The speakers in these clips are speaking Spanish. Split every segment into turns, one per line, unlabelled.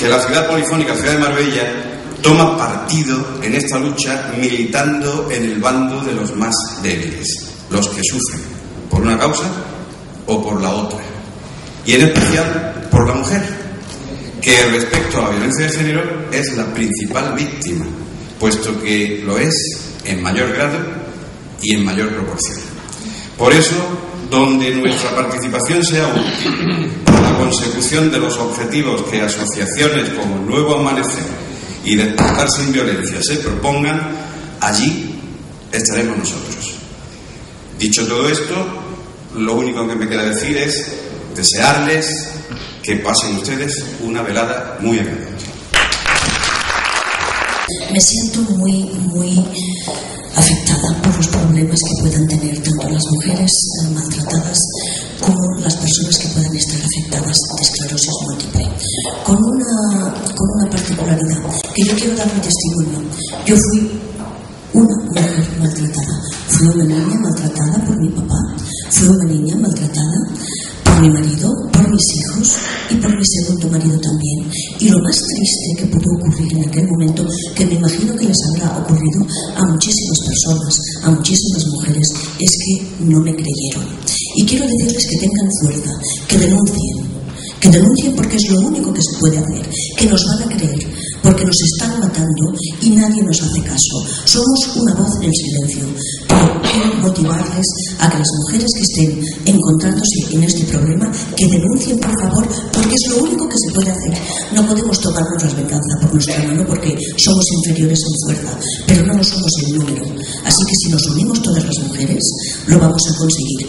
que la ciudad polifónica, ciudad de Marbella, toma partido en esta lucha militando en el bando de los más débiles, los que sufren, por una causa o por la otra. Y en especial por la mujer, que respecto a la violencia de género es la principal víctima, puesto que lo es en mayor grado y en mayor proporción. Por eso, donde nuestra participación sea útil la consecución de los objetivos que asociaciones como Nuevo Amanecer y Despertar sin Violencia se propongan, allí estaremos nosotros. Dicho todo esto, lo único que me queda decir es desearles que pasen ustedes una velada muy agradable.
Me siento muy, muy afectada por los problemas que puedan tener tanto las mujeres eh, maltratadas como las personas que puedan estar afectadas de esclerosis múltiple. Con una, con una particularidad, que yo quiero dar mi testimonio. Yo fui una mujer maltratada. Fui una niña maltratada hijos y por mi segundo marido también. Y lo más triste que pudo ocurrir en aquel momento, que me imagino que les habrá ocurrido a muchísimas personas, a muchísimas mujeres, es que no me creyeron. Y quiero decirles que tengan fuerza, que denuncien, que denuncien porque es lo único que se puede hacer, que nos van a creer, porque nos están matando y nadie nos hace caso. Somos una voz en el silencio. Pero quiero motivarles a que las mujeres que estén encontrándose en este problema, que denuncien por favor, porque es lo único que se puede hacer. No podemos tomarnos la venganza por nuestra mano porque somos inferiores en fuerza, pero no lo somos en número. Así que si nos unimos todas las mujeres, lo vamos a conseguir.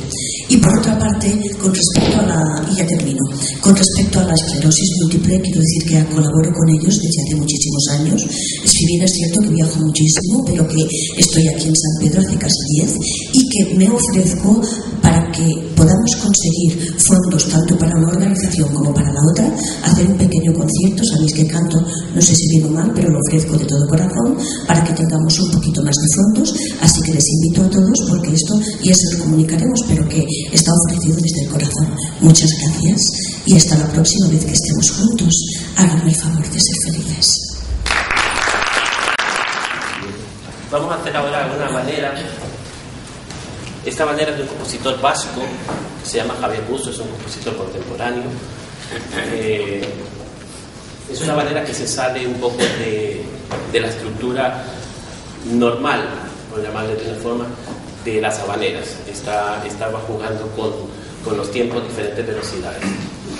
Y por otra parte, con respecto a la, y ya termino, con respecto a la esclerosis múltiple, quiero decir que colaboro con ellos desde hace muchísimos años. Si bien es cierto que viajo muchísimo, pero que estoy aquí en San Pedro hace casi 10 y que me ofrezco para que podamos conseguir fondos tanto para una organización como para la otra, hacer un pequeño concierto, sabéis que canto, no sé si bien o mal, pero lo ofrezco de todo corazón, para que tengamos un poquito más de fondos, así que les invito a todos porque esto ya se lo comunicaremos, pero que está ofrecido desde el corazón. Muchas gracias y hasta la próxima vez que estemos juntos. Háganme el favor de ser felices.
Vamos a hacer ahora una manera. Esta manera es de un compositor vasco que se llama Javier Busto, es un compositor contemporáneo. Eh, es una manera que se sale un poco de, de la estructura normal, por llamarle de una forma, de las habaneras. Está, estaba jugando con, con los tiempos, diferentes velocidades.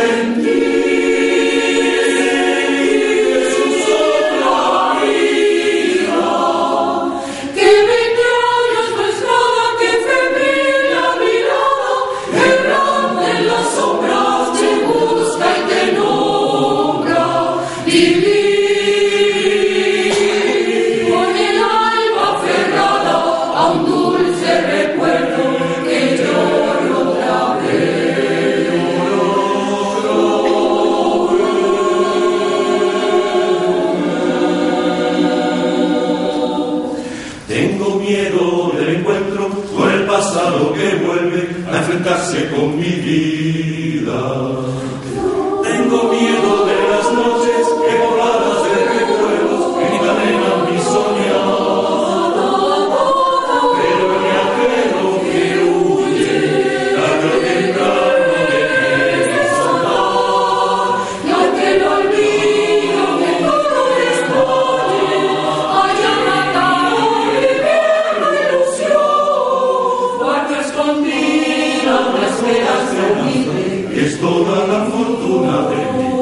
send contigo,
la esperanza
vive. Es toda la fortuna de
mí.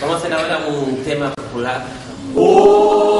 Vamos a hacer ahora un tema popular.
¡Uh!